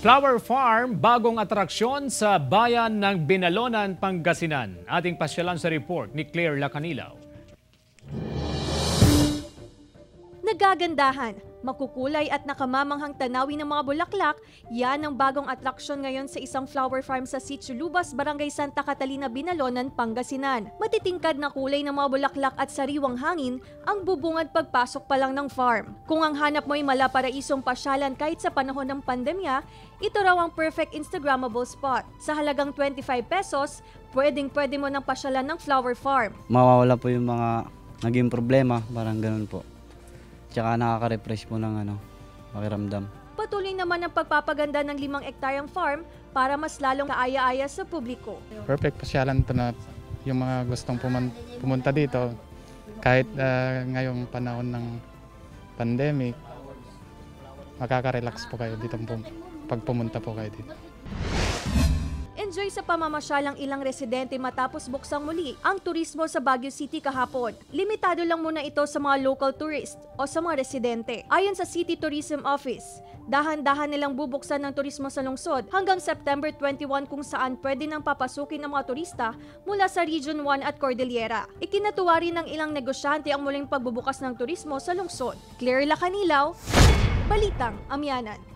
Flower Farm, bagong atraksyon sa bayan ng Binalonan, Pangasinan. Ating pasyalan sa report ni Claire Lacanilaw. Nagagandahan, makukulay at nakamamanghang tanawin ng mga bulaklak, yan ang bagong atraksyon ngayon sa isang flower farm sa Sitio Lubas, Barangay Santa Catalina, Binalonan, Pangasinan. Matitingkad na kulay ng mga bulaklak at sariwang hangin ang bubungad pagpasok pa lang ng farm. Kung ang hanap mo ay malaparaisong pasyalan kahit sa panahon ng pandemya, ito raw ang perfect Instagrammable spot. Sa halagang 25 pesos, pwedeng pwede mo ng pasyalan ng flower farm. mawawala po yung mga naging problema, parang ganun po. Tsaka nakaka-refresh po ng ano, pakiramdam. Patuloy naman ang pagpapaganda ng limang ektaryang farm para mas lalong kaaya-aya sa publiko. perfect pasyalan to na yung mga gustong pumun- pumunta dito kahit ah, ngayong panahon ng pandemic makaka-relax po kayo dito pum- pag pumunta po kayo dito. Enjoy sa pamamasyalang ilang residente matapos buksang muli ang turismo sa Baguio City kahapon. Limitado lang muna ito sa mga local tourist o sa mga residente. Ayon sa City Tourism Office, dahan-dahan nilang bubuksan ng turismo sa lungsod hanggang September 21 kung saan pwede nang papasukin ng mga turista mula sa Region 1 at Cordillera. Ikinatuwa rin ng ilang negosyante ang muling pagbubukas ng turismo sa lungsod. Claire Lacanilaw, Balitang Amyanan.